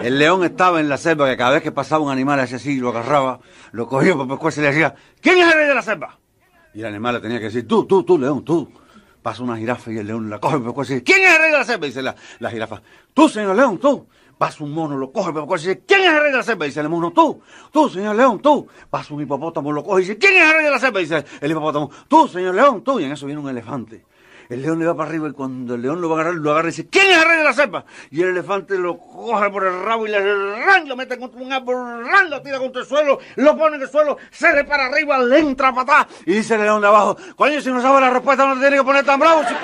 El león estaba en la selva que cada vez que pasaba un animal así, lo agarraba, lo cogía por pescuezo y le decía, ¿quién es el rey de la selva? Y el animal le tenía que decir, tú, tú, tú, león, tú. Pasa una jirafa y el león la coge por pescuezo y dice, ¿quién es el rey de la selva? Y dice la, la jirafa, tú, señor león, tú. Pasa un mono, lo coge por pescuezo y dice, ¿quién es el rey de la selva? Y dice el mono, tú, tú, señor león, tú. Pasa un hipopótamo, lo coge y dice, ¿quién es el rey de la selva? Y dice el hipopótamo, tú, señor león, tú. Y en eso viene un elefante. El león le va para arriba y cuando el león lo va a agarrar, lo agarra y dice, ¿quién es el rey de la selva? Y el elefante lo coge por el rabo y le ran, lo mete contra un árbol, lo tira contra el suelo, lo pone en el suelo, se le para arriba, le entra a patar. Y dice el león de abajo, coño, si no sabe la respuesta no te tiene que poner tan bravo. chico".